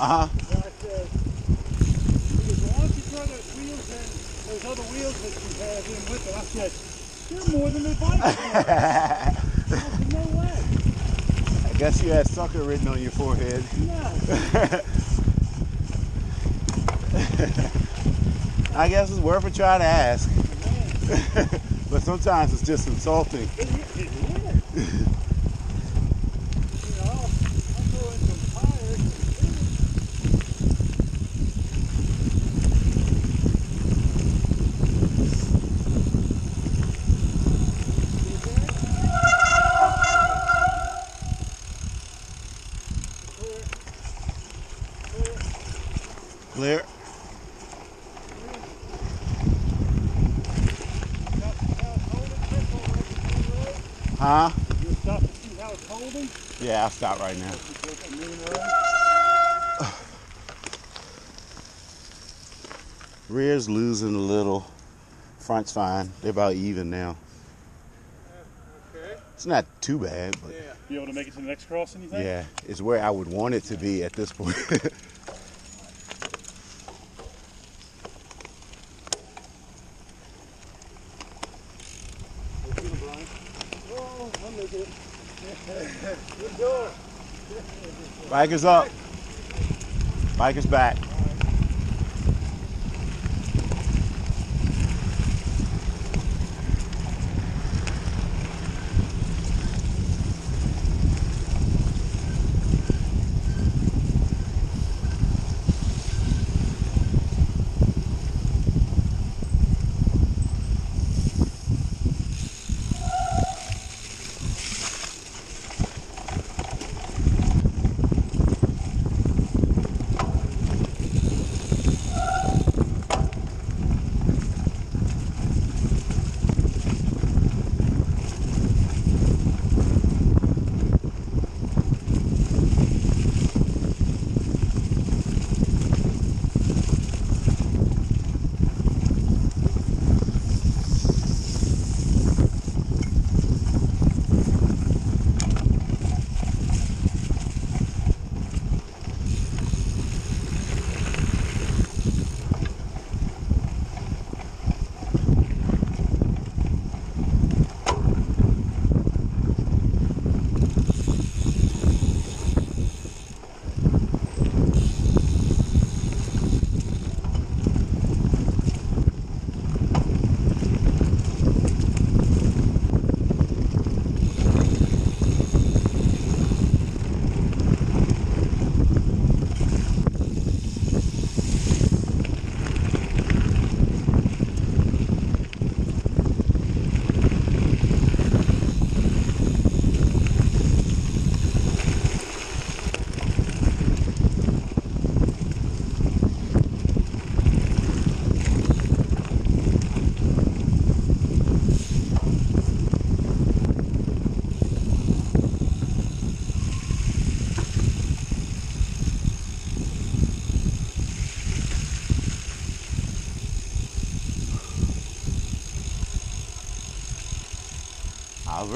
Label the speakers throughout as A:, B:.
A: Uh huh. That, uh, because you those wheels and those other wheels that you have in with it? I said, they're more than a bike. no way.
B: I guess you had sucker written on your forehead.
A: No.
B: I guess it's worth a try to ask. but sometimes it's just insulting.
A: It, it,
B: Clear. Huh?
A: You stop to see how it's holding?
B: Yeah, I'll stop right now. Rear's losing a little. Front's fine. They're about even now.
A: Okay.
B: It's not too bad, but
A: Yeah. You able to make it to the next crossing, you think?
B: yeah, it's where I would want it to be at this point.
A: Oh, I'm making it. Good door.
B: Bike is up. Bike is back.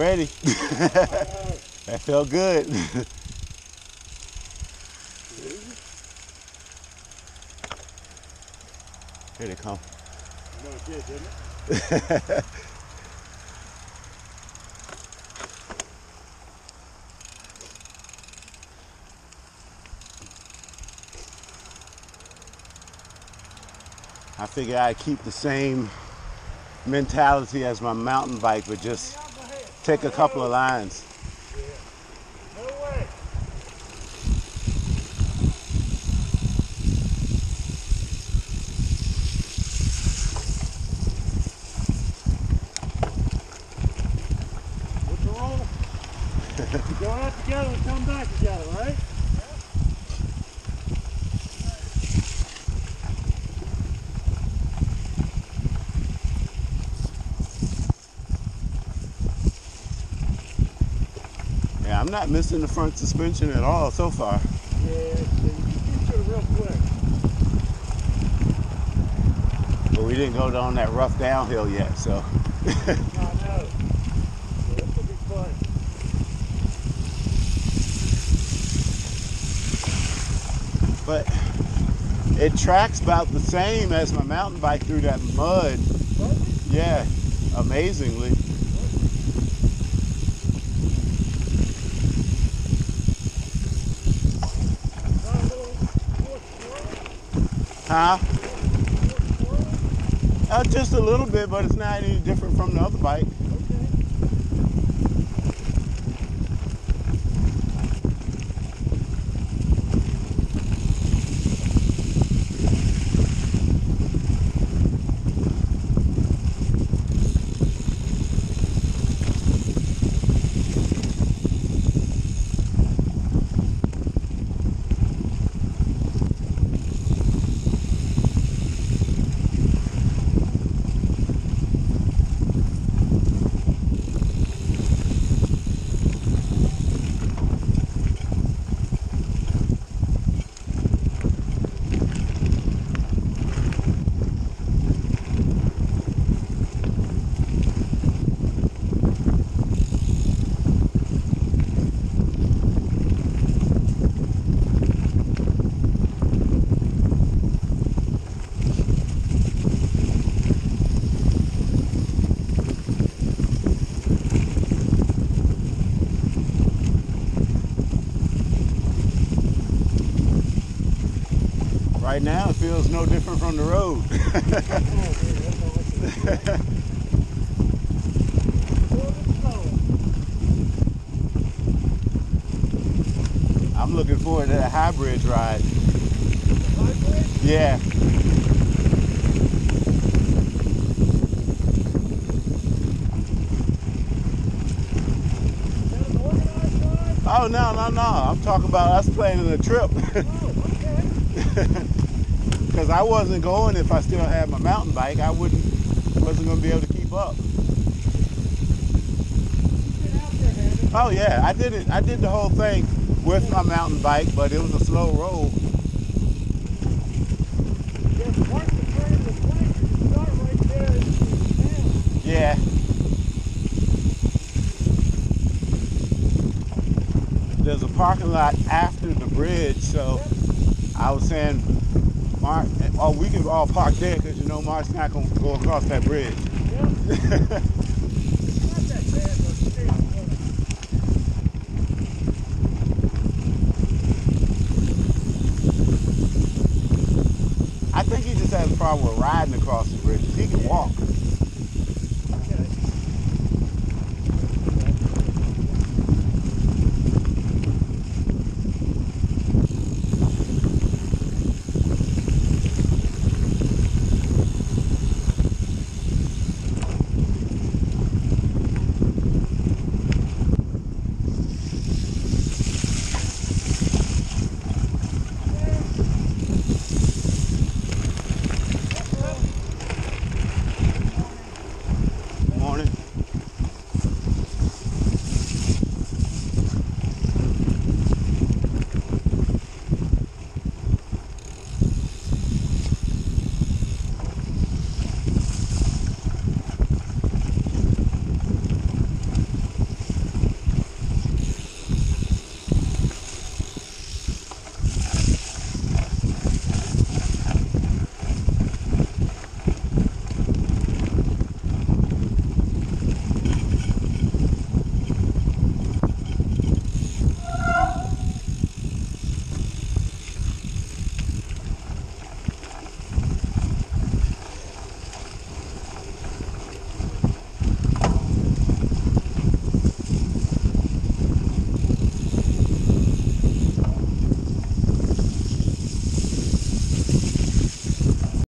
B: Ready. that felt good. Here they come.
A: Did.
B: I figure I'd keep the same mentality as my mountain bike, but just take a couple of lines.
A: Going out together and come back together, right?
B: Not missing the front suspension at all so far.
A: Yeah, real quick.
B: But we didn't go down that rough downhill yet, so.
A: I know. So this will be fun.
B: But It tracks about the same as my mountain bike through that mud. Yeah, amazingly. Huh? Uh, just a little bit, but it's not any different from the other bike. Right now, it feels no different from the road. I'm looking forward to that hybrid ride. Yeah. Oh no, no, no! I'm talking about us planning a trip. Oh, Because I wasn't going if I still had my mountain bike. I wouldn't, wasn't going to be able to keep up. Oh yeah, I did it. I did the whole thing with my mountain bike, but it was a slow roll. Yeah. There's a parking lot after the bridge, so I was saying, Mark, oh, we can all park there because you know Mark's not going to go across that bridge. I think he just has a problem with riding across the bridge. He can walk.